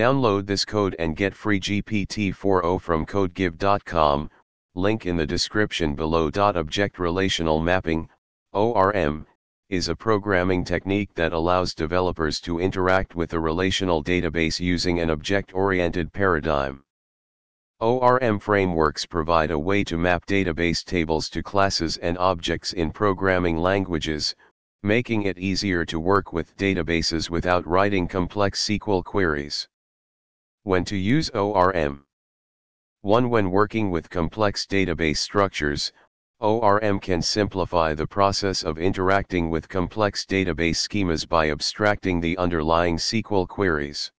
Download this code and get free GPT-4o from codegive.com, link in the description below. Object Relational Mapping, ORM, is a programming technique that allows developers to interact with a relational database using an object-oriented paradigm. ORM frameworks provide a way to map database tables to classes and objects in programming languages, making it easier to work with databases without writing complex SQL queries. When to use ORM 1. When working with complex database structures, ORM can simplify the process of interacting with complex database schemas by abstracting the underlying SQL queries.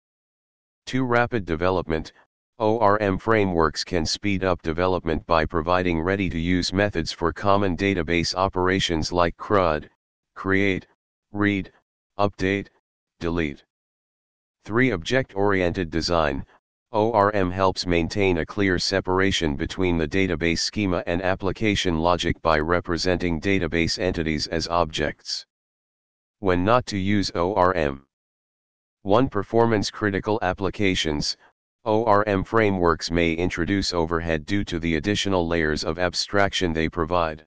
2. Rapid development ORM frameworks can speed up development by providing ready-to-use methods for common database operations like CRUD, create, read, update, delete. 3. Object-oriented design ORM helps maintain a clear separation between the database schema and application logic by representing database entities as objects. When not to use ORM 1. Performance-critical applications, ORM frameworks may introduce overhead due to the additional layers of abstraction they provide.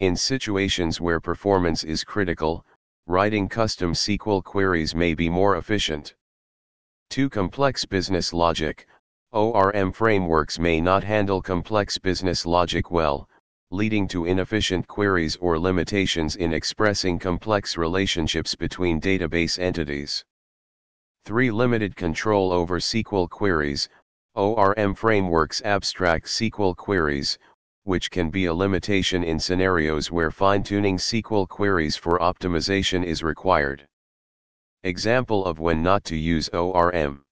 In situations where performance is critical, writing custom SQL queries may be more efficient. 2. Complex business logic ORM frameworks may not handle complex business logic well, leading to inefficient queries or limitations in expressing complex relationships between database entities. 3. Limited control over SQL queries ORM frameworks abstract SQL queries, which can be a limitation in scenarios where fine-tuning SQL queries for optimization is required. Example of when not to use ORM.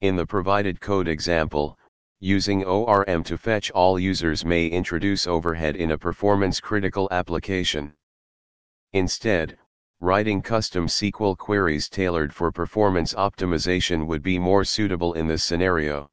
In the provided code example, using ORM to fetch all users may introduce overhead in a performance-critical application. Instead, writing custom SQL queries tailored for performance optimization would be more suitable in this scenario.